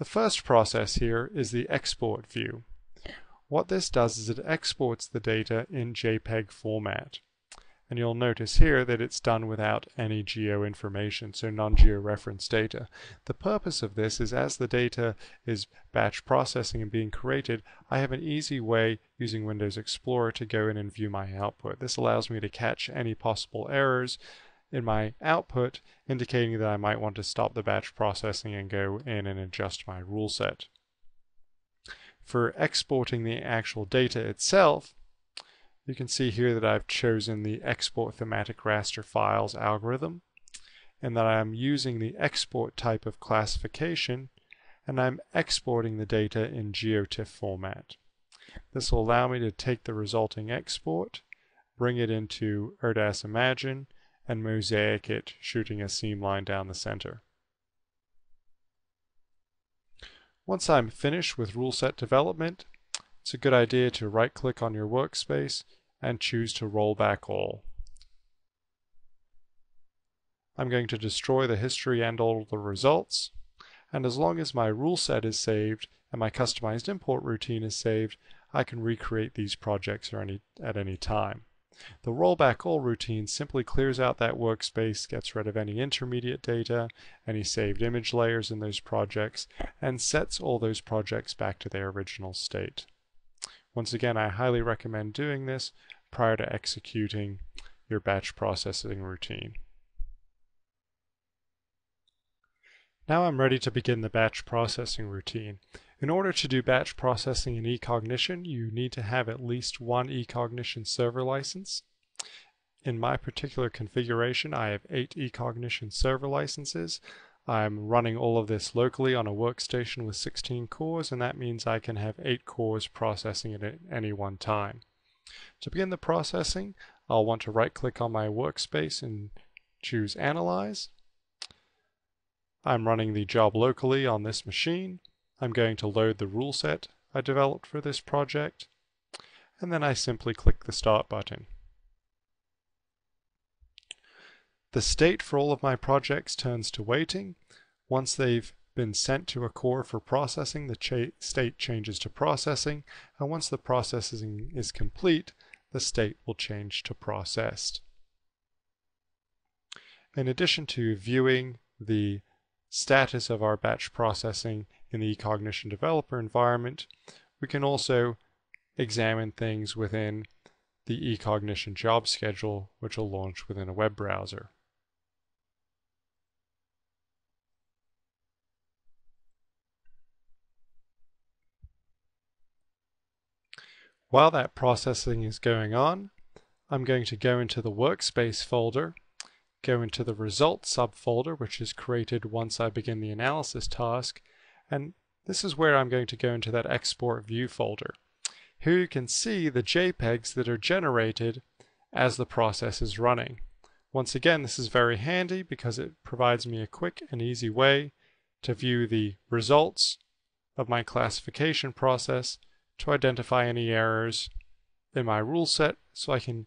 The first process here is the export view. What this does is it exports the data in JPEG format. And you'll notice here that it's done without any geo information, so non-georeferenced data. The purpose of this is as the data is batch processing and being created, I have an easy way using Windows Explorer to go in and view my output. This allows me to catch any possible errors in my output, indicating that I might want to stop the batch processing and go in and adjust my rule set. For exporting the actual data itself, you can see here that I've chosen the export thematic raster files algorithm and that I'm using the export type of classification and I'm exporting the data in GeoTIFF format. This will allow me to take the resulting export, bring it into ERDAS Imagine, and mosaic it, shooting a seam line down the center. Once I'm finished with rule set development, it's a good idea to right click on your workspace and choose to roll back all. I'm going to destroy the history and all the results, and as long as my rule set is saved and my customized import routine is saved, I can recreate these projects any, at any time. The rollback all routine simply clears out that workspace, gets rid of any intermediate data, any saved image layers in those projects, and sets all those projects back to their original state. Once again, I highly recommend doing this prior to executing your batch processing routine. Now I'm ready to begin the batch processing routine. In order to do batch processing in eCognition, you need to have at least one eCognition server license. In my particular configuration, I have eight eCognition server licenses. I'm running all of this locally on a workstation with 16 cores, and that means I can have eight cores processing it at any one time. To begin the processing, I'll want to right click on my workspace and choose Analyze. I'm running the job locally on this machine. I'm going to load the rule set I developed for this project, and then I simply click the Start button. The state for all of my projects turns to waiting. Once they've been sent to a core for processing, the cha state changes to processing, and once the processing is complete, the state will change to processed. In addition to viewing the status of our batch processing in the eCognition developer environment, we can also examine things within the eCognition job schedule, which will launch within a web browser. While that processing is going on, I'm going to go into the workspace folder, go into the results subfolder, which is created once I begin the analysis task, and this is where I'm going to go into that export view folder. Here you can see the JPEGs that are generated as the process is running. Once again, this is very handy because it provides me a quick and easy way to view the results of my classification process to identify any errors in my rule set so I can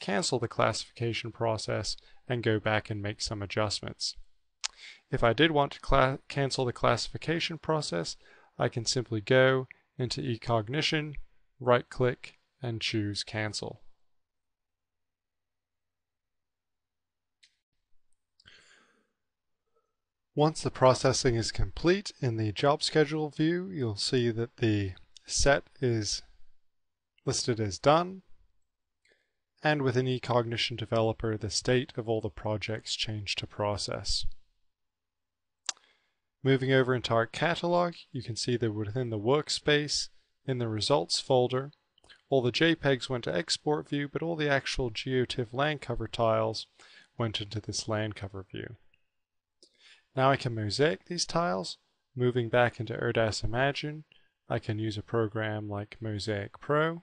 cancel the classification process and go back and make some adjustments. If I did want to cancel the classification process, I can simply go into eCognition, right click, and choose cancel. Once the processing is complete in the job schedule view, you'll see that the set is listed as done and with within eCognition Developer the state of all the projects changed to process. Moving over into ArcCatalog, you can see that within the workspace, in the results folder, all the JPEGs went to export view, but all the actual GeoTIFF land cover tiles went into this land cover view. Now I can mosaic these tiles, moving back into ERDAS Imagine. I can use a program like Mosaic Pro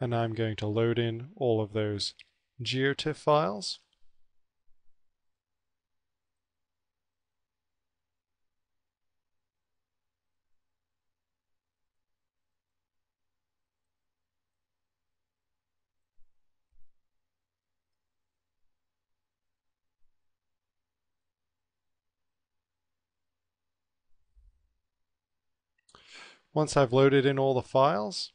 and I'm going to load in all of those geotiff files. Once I've loaded in all the files,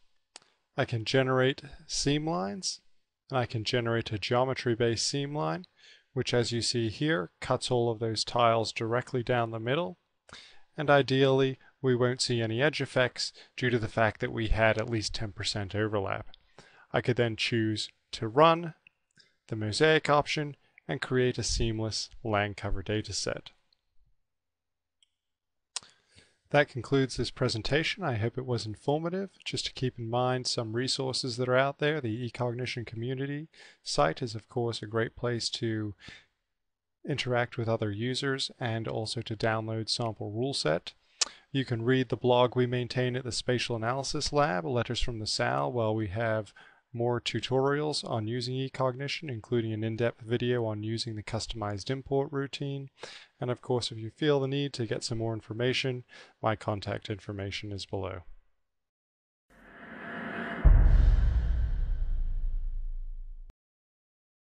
I can generate seam lines and I can generate a geometry based seam line which as you see here cuts all of those tiles directly down the middle and ideally we won't see any edge effects due to the fact that we had at least 10% overlap. I could then choose to run the mosaic option and create a seamless land cover dataset. That concludes this presentation. I hope it was informative. Just to keep in mind some resources that are out there. The eCognition community site is of course a great place to interact with other users and also to download sample rule set. You can read the blog we maintain at the Spatial Analysis Lab, Letters from the SAL, while we have more tutorials on using eCognition, including an in-depth video on using the customized import routine. And of course, if you feel the need to get some more information, my contact information is below.